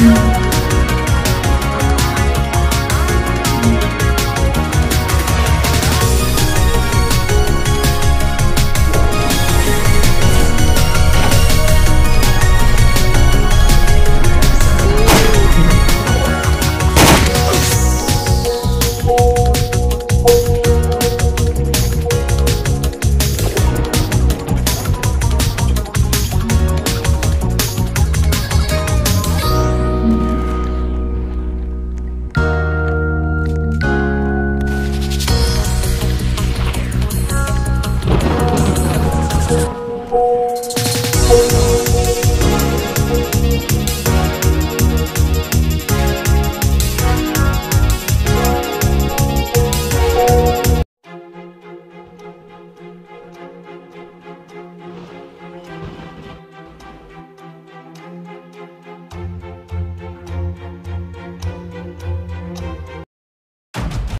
you.